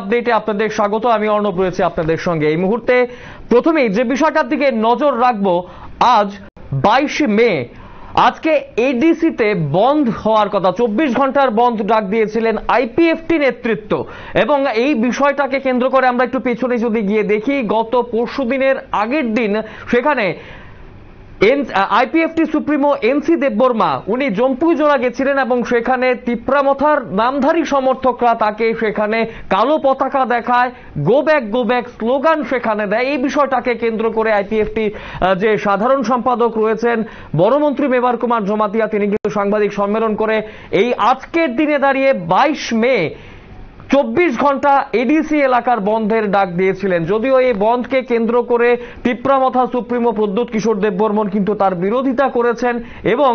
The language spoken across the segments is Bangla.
আপডেটে আপনাদের স্বাগত। আমি অর্ণব রয়েছে আপনাদের সঙ্গে। এই মুহূর্তে প্রথমেই যে বিষয়টার দিকে নজর রাখব, আজ বাইশে মে, আজকে এডিসিতে বন্ধ হওয়ার কথা। চব্বিশ ঘণ্টার বন্ধ ডাক দিয়েছিলেন আইপিএফটি নেতৃত্ব। এবং এই বিষয়টাকে কেন্দ্র করে আমরা একটু পেছনে যদি গিয়ে দেখি, গত পরশু দিনের আগের দিন সেখানে আইপিএফটি সুপ্রিমো এনসি দেববর্মা, উনি জম্পুজোড়া গেছিলেন এবং সেখানে তিপ্রামথার নামধারী সমর্থকরা তাকে সেখানে কালো পতাকা দেখায় go back go back slogan সেখানে দেয়। এই বিষয়টাকে কেন্দ্র করে আইপিএফটি যে সাধারণ সম্পাদক রয়েছেন বড়মন্ত্রী মেবার কুমার জমাতিয়া, তিনি কিন্তু সাংবাদিক সম্মেলন করে এই আজকের দিনে দাঁড়িয়ে বাইশ মে চব্বিশ ঘণ্টা এডিসি এলাকার বন্ধের ডাক দিয়েছিলেন। যদিও এই বন্ধকে কেন্দ্র করে তিপ্রামথা সুপ্রিমো প্রদ্যুৎ কিশোর দেববর্মন কিন্তু তার বিরোধিতা করেছেন এবং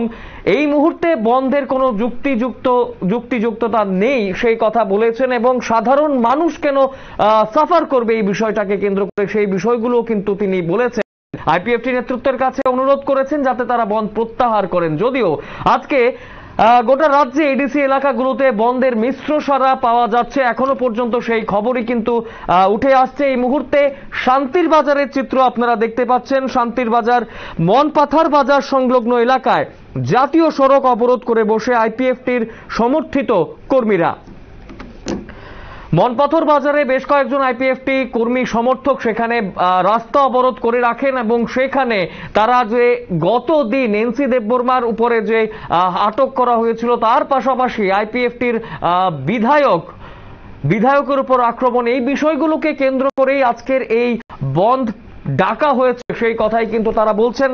এই মুহূর্তে বন্ধের কোনো যুক্তিযুক্ত, যুক্তিযুক্ততা নেই সেই কথা বলেছেন এবং সাধারণ মানুষ কেন সাফার করবে এই বিষয়টাকে কেন্দ্র করে সেই বিষয়গুলো কিন্তু তিনি বলেছেন। আইপিএফটি নেতৃত্বের কাছে অনুরোধ করেছেন যাতে তারা বন্ধ প্রত্যাহার করেন। যদিও আজকে গোটা রাজ্যে এডিসি এলাকাগুলোতে বন্ধের মিশ্র সারা পাওয়া যাচ্ছে। এখনও পর্যন্ত সেই খবরই কিন্তু উঠে আসছে। এই মুহূর্তে শান্তির বাজারের চিত্র আপনারা দেখতে পাচ্ছেন। শান্তির বাজার, মনপাথার বাজার সংলগ্ন এলাকায় জাতীয় সড়ক অবরোধ করে বসে আইপিএফটির সমর্থিত কর্মীরা। মনপাথর বাজারে বেশ কয়েকজন আইপিএফটি কর্মী সমর্থক সেখানে রাস্তা অবরোধ করে রাখেন এবং সেখানে তারা যে গত দিন এনসি দেববর্মার উপরে যে আটক করা হয়েছিল, তার পাশাপাশি আইপিএফটির বিধায়ক, বিধায়কের উপর আক্রমণ, এই বিষয়গুলোকে কেন্দ্র করেই আজকের এই বন্ধ ডাকা হয়েছে, সেই কথাই কিন্তু তারা বলছেন।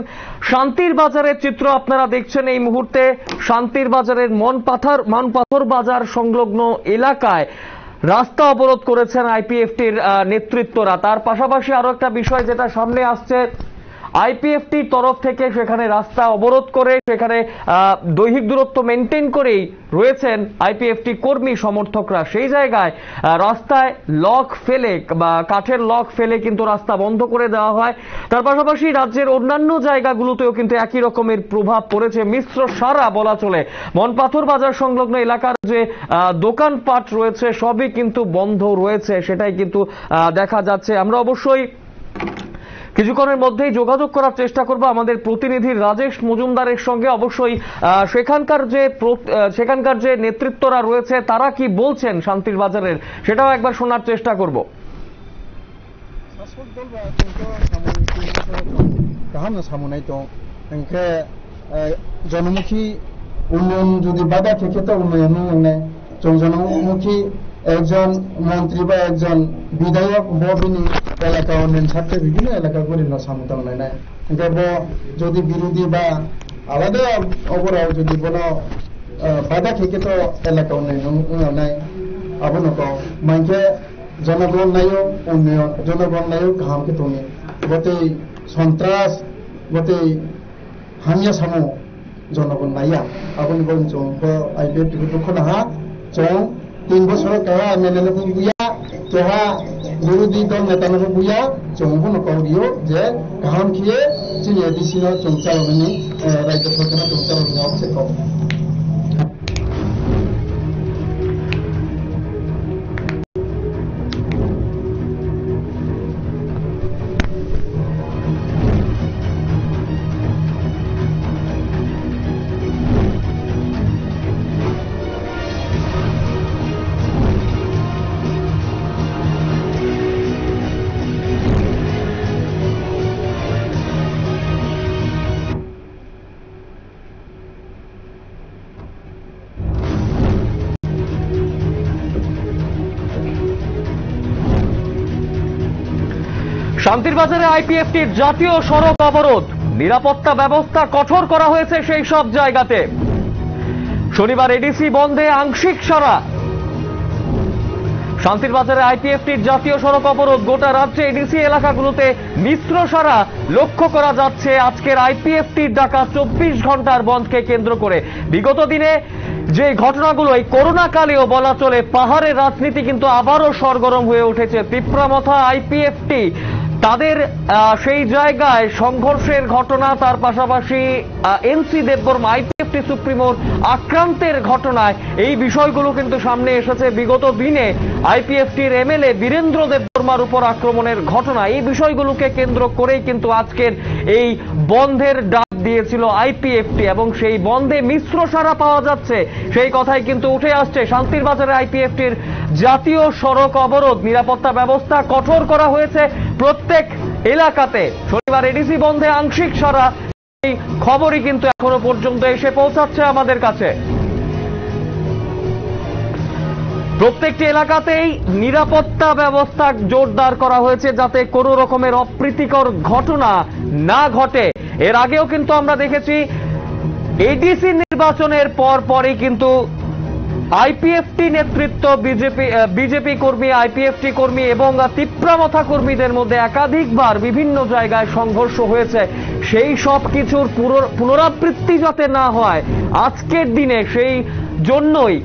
শান্তির বাজারের চিত্র আপনারা দেখছেন এই মুহূর্তে, শান্তির বাজারের মনপাথর মনপাথর বাজার সংলগ্ন এলাকায়। রাস্তা অবরোধ করেছেন আইপিএফটির নেতৃত্বরা। তার পাশাপাশি আরও একটা বিষয় যেটা সামনে আসছে আইপিএফটির তরফ থেকে সেখানে রাস্তা অবরোধ করে সেখানে দৈহিক দূরত্ব মেনটেন করেই রয়েছেন আইপিএফটি কর্মী সমর্থকরা। সেই জায়গায় রাস্তায় লক ফেলে বা কাঠের লক ফেলে কিন্তু রাস্তা বন্ধ করে দেওয়া হয়। তার পাশাপাশি রাজ্যের অন্যান্য জায়গাগুলোতেও কিন্তু একই রকমের প্রভাব পড়েছে। মিশ্র সারা বলা চলে। মনপাথর বাজার সংলগ্ন এলাকার যে দোকানপাট রয়েছে, সবই কিন্তু বন্ধ রয়েছে। সেটাই কিন্তু দেখা যাচ্ছে। আমরা অবশ্যই কিছুক্ষণের মধ্যেই যোগাযোগ করার চেষ্টা করব আমাদের প্রতিনিধি রাজেশ মজুমদারের সঙ্গে। অবশ্যই সেখানকার যে সেখানকার যে নেতৃত্বরা রয়েছে, তারা কি বলছেন শান্তির বাজারের? সেটাও একবার শোনার চেষ্টা করব। জনমুখী উন্নয়ন যদি বাধা থেকে, তো উন্নয়ন মানে, জনমুখী একজন মন্ত্রী বা একজন বিধায়ক ববিনি এলাকা উন্নয়ন স্বার্থে বিভিন্ন এলাকা করে সামতাম নাই ওকে ব যদি বিরোধী বা আলাদা অবরাও যদি কোনো বাধা থেকে তো এলাকা উন্নয়ন উন্নয়ন আবনক মাইকে জনগণ নাইও উন্নয়ন, জনগণ নাইও গাহামকে তুমি। গতে সন্ত্রাস, গতে হামিয়া সামো জনগণ নাইয়া আবনি বন চং আইপিএফ টিকে দুঃখ নাহা চং তিন বছর কেহা এমএলএ কো বুয়া কেহা বিরোধী দল নেতা নকো বুয়া চং বন করিও যে গাহাম খিয়ে চিনি এডিসিনো চং চালনি রাজ্য সরকার চং চালনি হচ্ছে কম শান্তির বাজারে আইপিএফটির জাতীয় সড়ক অবরোধ। নিরাপত্তা ব্যবস্থা কঠোর করা হয়েছে সেই সব জায়গাতে। শনিবার এডিসি বন্ধে আংশিক সারা শান্তির বাজারে আইপিএফটির জাতীয় সড়ক অবরোধ। গোটা রাজ্যে এডিসি এলাকাগুলোতে মিশ্র সারা লক্ষ্য করা যাচ্ছে। আজকের আইপিএফটির ডাকা চব্বিশ ঘণ্টার বন্ধকে কেন্দ্র করে। বিগত দিনে যে ঘটনাগুলো এই করোনা কালেও বলা চলে, পাহাড়ের রাজনীতি কিন্তু আবারও সরগরম হয়ে উঠেছে। তিপ্রামথা আইপিএফটি তাদের সেই জায়গায় সংঘর্ষের ঘটনা, তার পাশাপাশি এনসি দেববর্মা আইপিএফটি সুপ্রিমোর আক্রান্তের ঘটনায় এই বিষয়গুলো কিন্তু সামনে এসেছে। বিগত দিনে আইপিএফটির এমএলএ বীরেন্দ্র দেববর্মার উপর আক্রমণের ঘটনা। এই বিষয়গুলোকে কেন্দ্র করেই কিন্তু আজকের এই বন্ধের ডাক দিয়েছিল আইপিএফটি এবং সেই বন্ধে মিশ্র সারা পাওয়া যাচ্ছে। সেই কথাই কিন্তু উঠে আসছে। শান্তির বাজারে আইপিএফটির জাতীয় সড়ক অবরোধ, নিরাপত্তা ব্যবস্থা কঠোর করা হয়েছে প্রত্যেক এলাকাতে। শনিবার এডিসি বন্ধে আংশিক সারা এই খবরই কিন্তু এখনও পর্যন্ত এসে পৌঁছাচ্ছে আমাদের কাছে। প্রত্যেকটি এলাকাতেই নিরাপত্তা ব্যবস্থা জোরদার করা হয়েছে যাতে কোনো রকমের অপ্রীতিকর ঘটনা না ঘটে। এর আগেও কিন্তু আমরা দেখেছি এডিসি নির্বাচনের পর পরই কিন্তু আইপিএফটি নেতৃত্ব বিজেপি বিজেপি কর্মী আইপিএফটি কর্মী এবং তিপ্রামথা কর্মীদের মধ্যে একাধিকবার বিভিন্ন জায়গায় সংঘর্ষ হয়েছে। সেই সব কিছুর পুনরাবৃত্তি যাতে না হয়, আজকের দিনে সেই জন্যই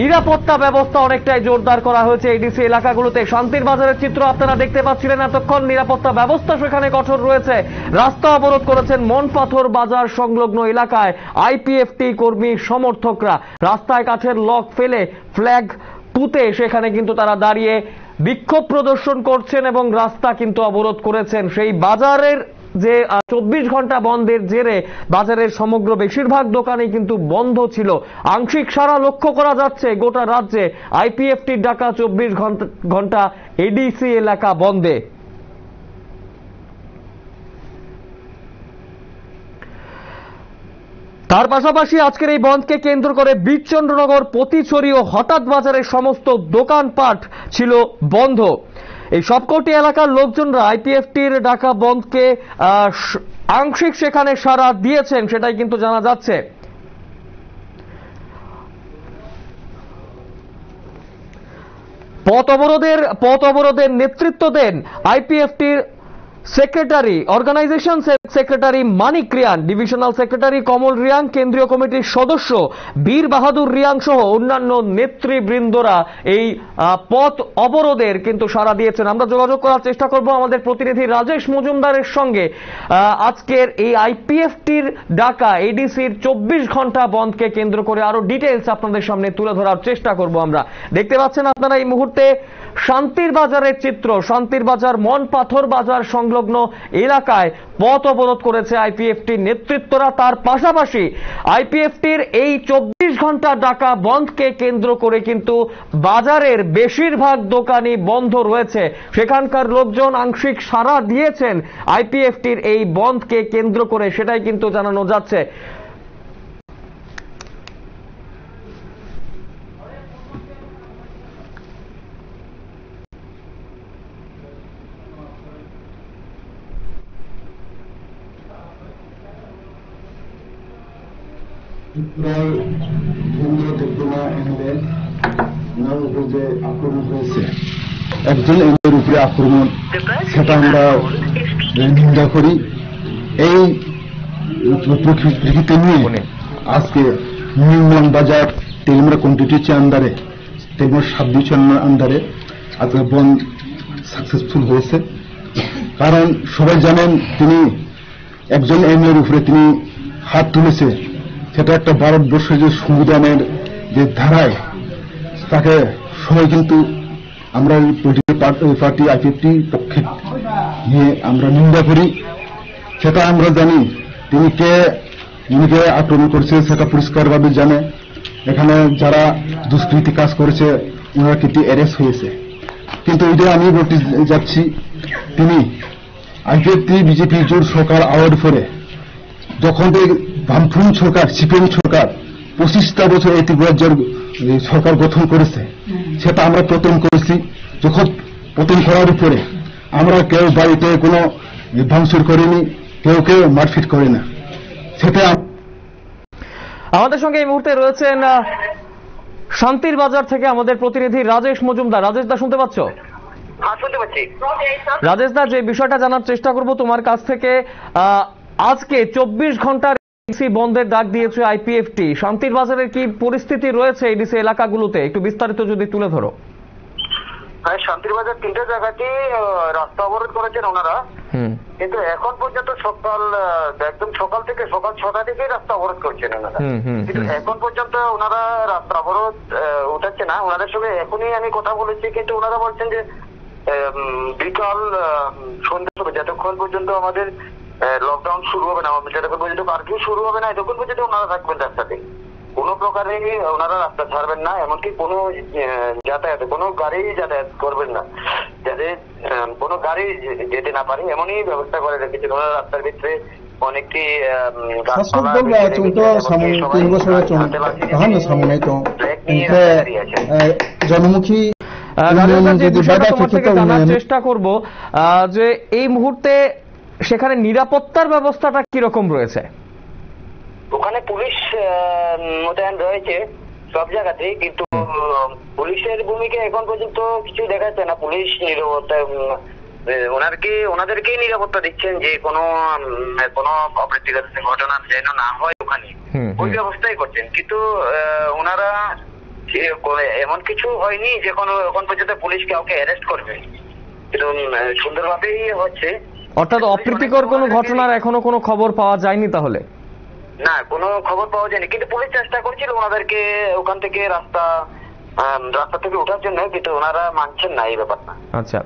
নিরাপত্তা ব্যবস্থা অনেকটাই জোরদার করা হয়েছে এডিসি এলাকাগুলোতে। শান্তির বাজারের চিত্র আপনারা দেখতে পাচ্ছিলেন। এতক্ষণ নিরাপত্তা ব্যবস্থা সেখানে কঠোর রয়েছে। রাস্তা অবরোধ করেছেন মনপাথর বাজার সংলগ্ন এলাকায় আইপিএফটি কর্মী সমর্থকরা। রাস্তায় কাছের লক ফেলে ফ্ল্যাগ পুঁতে সেখানে কিন্তু তারা দাঁড়িয়ে বিক্ষোভ প্রদর্শন করছেন এবং রাস্তা কিন্তু অবরোধ করেছেন। সেই বাজারের যে চব্বিশ ঘণ্টা বন্ধের জেরে বাজারের সমগ্র বেশিরভাগ দোকানই কিন্তু বন্ধ ছিল। আংশিক সারা লক্ষ্য করা যাচ্ছে, গোটা রাজ্যে আইপিএফটির ডাকা চব্বিশ ঘণ্টা ঘণ্টা এডিসি এলাকা বন্ধে। তার পাশাপাশি আজকের এই বন্ধকে কেন্দ্র করে বীরচন্দ্রনগর, পতিছড়ি ও হঠাৎ বাজারের সমস্ত দোকানপাট ছিল বন্ধ। এই সবকটি এলাকার লোকজনরা আইপিএফটির ডাকা বন্ধকে আংশিক সেখানে সাড়া দিয়েছেন, সেটাই কিন্তু জানা যাচ্ছে। পথ অবরোধের পথ অবরোধের নেতৃত্ব দেন আইপিএফটির secretary organisation secretary Manik Reang divisional secretary Kamal Reang, কেন্দ্রীয় কমিটির সদস্য বীর বাহাদুর রিয়াং সহ অন্যান্য নেতৃবৃন্দরা এই পথ অবরোধের কিন্তু সাড়া দিয়েছেন। আমরা যোগাযোগ করার চেষ্টা করব আমাদের প্রতিনিধি রাজেশ মজুমদারের সঙ্গে। আজকের এই আইপিএফটির ডাকা এডিসির চব্বিশ ঘণ্টা বন্ধকে কেন্দ্র করে আরও ডিটেলস আপনাদের সামনে তুলে ধরার চেষ্টা করব আমরা। দেখতে পাচ্ছেন আপনারা এই মুহূর্তে শান্তির বাজারের চিত্র, শান্তির বাজার, মন পাথর বাজার সংলগ্ন এলাকায় পথ অবরোধ করেছে আইপিএফটির নেতৃত্বরা। তার পাশাপাশি আইপিএফটির এই চব্বিশ ঘণ্টা ডাকা বন্ধকে কেন্দ্র করে কিন্তু বাজারের বেশিরভাগ দোকানই বন্ধ রয়েছে। সেখানকার লোকজন আংশিক সাড়া দিয়েছেন আইপিএফটির এই বন্ধকে কেন্দ্র করে। সেটাই কিন্তু জানানো যাচ্ছে। ত্রিপুরার কেন্দ্র ত্রিপুরা এমএলএ ওনার উপর যে আক্রমণ হয়েছে। একজন এমএলএর উপরে আক্রমণ, সেটা আমরা নিন্দা করি। এই প্রেক্ষিতে নিয়ে আজকে নিউমান বাজার তেলমরা কন্টিটিউচি আন্ডারে তেলমরা সাবডিউশনের আন্ডারে আজকে বন্ধ সাকসেসফুল হয়েছে। কারণ সবাই জানেন তিনি একজন এমএলএর উপরে তিনি হাত তুলেছে। সেটা একটা ভারতবর্ষের যে সংবিধানের যে ধারায়, তাকে সবাই কিন্তু আমরা পলিটিক্যাল পার্টি আইপিএফটি পক্ষে নিয়ে আমরা নিন্দা করি। সেটা আমরা জানি, তিনি কে উনিকে আক্রমণ করেছে, সেটা পরিষ্কারভাবে জানে। এখানে যারা দুষ্কৃতি কাজ করেছে ওনারা কিন্তু অ্যারেস্ট হয়েছে। কিন্তু এটা আমি বলতে যাচ্ছি, তিনি আইপিএফটি বিজেপি জোট সরকার আওয়ার পরে যখন বামফ্রন্ট সরকার সিপিএম সরকার পঁচিশটা বছর এই ত্রিপুরা রাজ্যের সরকার গঠন করেছে সেটা আমরা পতন করেছি। যখন পতন করার উপরে আমরা কেউ বাড়িতে কোনো ভাঙচুর করিনি কেউ কেউ মারপিট করে না। সেটা আমাদের সঙ্গে এই মুহূর্তে রয়েছেন আহ, শান্তির বাজার থেকে আমাদের প্রতিনিধি রাজেশ মজুমদার। রাজেশ দা শুনতে পাচ্ছ? হ্যাঁ শুনতে পাচ্ছি। রাজেশ দা যে বিষয়টা জানার চেষ্টা করব তোমার কাছ থেকে আহ, আজকে চব্বিশ ঘণ্টার এডিসি বন্ধের ডাক দিয়েছে আইপিএফটি। শান্তির বাজারের কি পরিস্থিতি রয়েছে এডিসি এলাকাগুলোতে? একটু বিস্তারিত যদি তুলে ধরো। প্রায় শান্তিরবাজার তিনটে জায়গাতে রাস্তা অবরোধ করেছেন ওনারা। কিন্তু এখন পর্যন্ত সকাল একদম সকাল থেকে সকাল ছটা থেকেই রাস্তা অবরোধ করছেন ওনারা। কিন্তু এখন পর্যন্ত ওনারা রাস্তা অবরোধ উঠাচ্ছে না। ওনাদের সঙ্গে এখনই আমি কথা বলেছি কিন্তু ওনারা বলছেন যে বিকাল সন্ধ্যা যতক্ষণ পর্যন্ত আমাদের লকডাউন শুরু হবে না যতক্ষণ পর্যন্ত কারফিউ শুরু হবে না এতক্ষণ পর্যন্ত ওনারা থাকবেন রাস্তাতে কোনো প্রকারে ওনারা রাস্তা ছাড়বেন না এমনকি কোনো যাতায়াত কোনো গাড়ি যাতায়াত করবেন না। যাতে কোনো গাড়ি যেতে না পারে এমনই ব্যবস্থা করে রেখেছেন ওনারা রাস্তার ভিতরে অনেকটি এনকে জনমুখী চেষ্টা করব আহ, যে এই মুহূর্তে সেখানে নিরাপত্তার ব্যবস্থাটা কীরকম রয়েছে? ওখানে পুলিশ মোতায়েন রয়েছে সব জায়গাতেই কিন্তু পুলিশের ভূমিকা এখন পর্যন্ত কিছু দেখা যাচ্ছে না। পুলিশ নিরাপত্তা ওনারকে ওনাদেরকেই নিরাপত্তা দিচ্ছেন যে কোনো কোনো অপ্রীতিকর ঘটনা যেন না হয় ওখানে। ওই ব্যবস্থাই করছেন। কিন্তু ওনারা এমন কিছু হয়নি যে কোনো এখন পর্যন্ত পুলিশ কাউকে অ্যারেস্ট করবে। সুন্দরভাবেই হচ্ছে। অর্থাৎ অপ্রীতিকর কোনো ঘটনার এখনও কোনো খবর পাওয়া যায়নি তাহলে? না কোনো খবর পাওয়া যায়নি। কিন্তু পুলিশ চেষ্টা করছিল ওনাদেরকে ওখান থেকে রাস্তা রাস্তা থেকে ওঠার জন্য কিন্তু ওনারা মানছেন না এই ব্যাপারটা। আচ্ছা।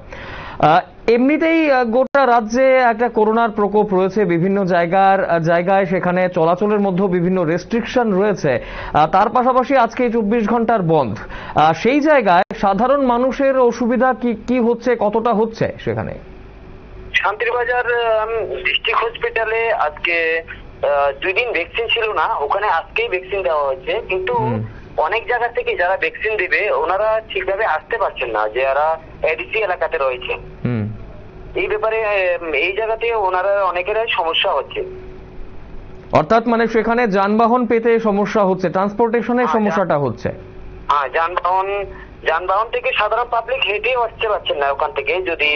এমনিতেই গোটা রাজ্যে একটা করোনার প্রকোপ রয়েছে বিভিন্ন জায়গার জায়গায় সেখানে চলাচলের মধ্যে বিভিন্ন রেস্ট্রিকশন রয়েছে। তার পাশাপাশি আজকে চব্বিশ ঘণ্টার বন্ধ। আহ, সেই জায়গায় সাধারণ মানুষের অসুবিধা কি কি হচ্ছে কতটা হচ্ছে সেখানে? শান্তিরবাজার ডিস্ট্রিক্ট হসপিটালে আজকে দুই দিন ভ্যাকসিন ছিল না ওখানে আজকেই ভ্যাকসিন দেওয়া হয়েছে। কিন্তু অনেক জায়গা থেকে যারা ভ্যাকসিন দিবে ওনারা ঠিকভাবে আসতে পারছেন না যারা এডিসি এলাকাতে রয়েছে। এই ব্যাপারে এই জায়গাতে ওনারা অনেকেরই সমস্যা হচ্ছে। অর্থাৎ মানে সেখানে যানবাহন পেতে সমস্যা হচ্ছে ট্রান্সপোর্টেশনের হ্যাঁ, সমস্যাটা হচ্ছে। হ্যাঁ যানবাহন যানবাহন থেকে সাধারণ পাবলিক হেঁটে আসতে পারছেন না ওখান থেকে যদি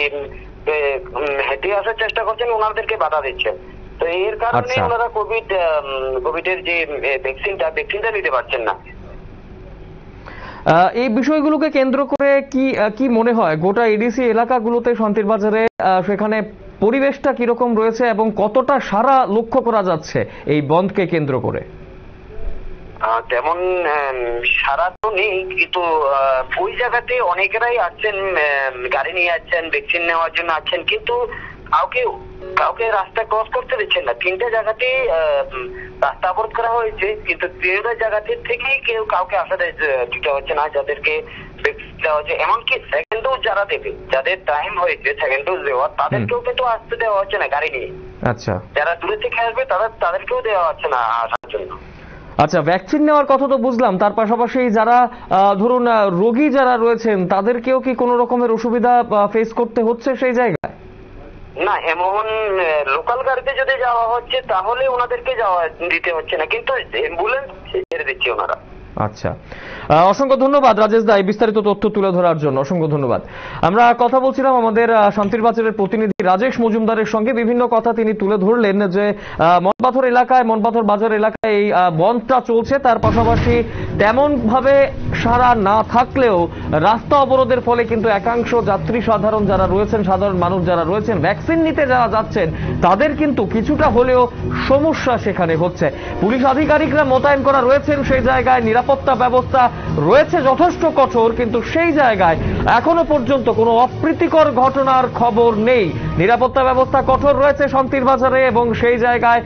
হেঁটে আসার চেষ্টা করছেন ওনাদেরকে বাধা দিচ্ছেন। তো এর কারণে আচ্ছা। ওনারা কোভিড কোভিডের যে ভ্যাকসিনটা ভ্যাকসিনটা নিতে পারছেন না। এই বিষয়গুলোকে কেন্দ্র করে কি কি মনে হয়? গোটা এডিসি এলাকাগুলোতে শান্তির বাজারে সেখানে পরিবেশটা কীরকম রয়েছে এবং কতটা সারা লক্ষ্য করা যাচ্ছে এই বন্ধকে কেন্দ্র করে? তেমন সারা তো নেই কিন্তু ওই জায়গাতে অনেকেরাই আসছেন গাড়ি নিয়ে আসছেন ভ্যাকসিন নেওয়ার জন্য আসছেন কিন্তু কাউকে কাউকে রাস্তা ক্রস করতে দিচ্ছেন না। তিনটে জায়গাতে রাস্তা অবরোধ করা হয়েছে কিন্তু তিনটা জায়গাতে থেকেই কেউ কাউকে আসা দিতে হচ্ছে না যাদেরকে ভ্যাকসিন দেওয়া হচ্ছে। এমনকি সেকেন্ড ডোজ যারা দেবে যাদের টাইম হয়েছে সেকেন্ড ডোজ দেওয়া তাদেরকেও কিন্তু আসতে দেওয়া হচ্ছে না গাড়ি নিয়ে। আচ্ছা। যারা দূরে থেকে আসবে তাদের তাদেরকেও দেওয়া হচ্ছে না আসার জন্য। আচ্ছা ভ্যাকসিন নেওয়ার কথা তো বুঝলাম। তার পাশাপাশি যারা ধরুন রোগী যারা রয়েছেন তাদেরকেও কি কোনো রকমের অসুবিধা ফেস করতে হচ্ছে সেই জায়গায়? না এমন লোকাল গাড়িতে যদি যাওয়া হচ্ছে তাহলে ওনাদেরকে যাওয়া দিতে হচ্ছে না। কিন্তু অ্যাম্বুলেন্স ছেড়ে দিচ্ছে ওনারা। আচ্ছা। অসংখ্য ধন্যবাদ রাজেশ দা এই বিস্তারিত তথ্য তুলে ধরার জন্য। অসংখ্য ধন্যবাদ। আমরা কথা বলছিলাম আমাদের শান্তির বাজারের প্রতিনিধি রাজেশ মজুমদারের সঙ্গে। বিভিন্ন কথা তিনি তুলে ধরলেন যে মনপাথর এলাকায় মনপাথর বাজার এলাকায় এই আহ, বন্ধটা চলছে। তার পাশাপাশি তেমন ভাবে সারা না থাকলেও রাস্তা অবরোধের ফলে কিন্তু একাংশ যাত্রী সাধারণ যারা রয়েছেন, সাধারণ মানুষ যারা রয়েছেন, ভ্যাকসিন নিতে যারা যাচ্ছেন, তাদের কিন্তু কিছুটা হলেও সমস্যা সেখানে হচ্ছে। পুলিশ আধিকারিকরা মোতায়েন করা রয়েছেন সেই জায়গায়, নিরাপত্তা ব্যবস্থা রয়েছে যথেষ্ট কঠোর, কিন্তু সেই জায়গায় এখনও পর্যন্ত কোনো অপ্রীতিকর ঘটনার খবর নেই। নিরাপত্তা ব্যবস্থা কঠোর রয়েছে শান্তির বাজারে এবং সেই জায়গায়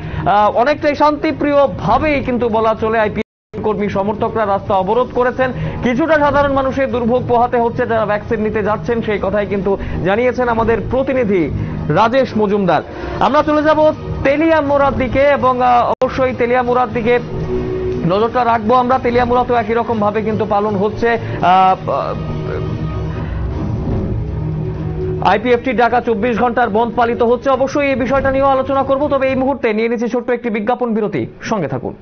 অনেকটাই শান্তিপ্রিয় ভাবেই কিন্তু বলা চলে আইপি কর্মী সমর্থকরা রাস্তা অবরোধ করেছেন। কিছুটা সাধারণ মানুষের দুর্ভোগ পোহাতে হচ্ছে, যারা ভ্যাকসিন নিতে যাচ্ছেন, সেই কথাই কিন্তু জানিয়েছেন আমাদের প্রতিনিধি রাজেশ মজুমদার। আমরা চলে যাব তেলিয়ামুড়ার দিকে এবং অবশ্যই তেলিয়ামুড়ার দিকে নজরটা রাখব আমরা। তেলিয়ামুড়াতেও একই রকম ভাবে কিন্তু পালন হচ্ছে আইপিএফটি ডাকা চব্বিশ ঘণ্টার বন্ধ পালিত হচ্ছে। অবশ্যই এই বিষয়টা নিয়েও আলোচনা করব, তবে এই মুহূর্তে নিয়ে নিচ্ছি ছোট্ট একটি বিজ্ঞাপন বিরতি। সঙ্গে থাকুন।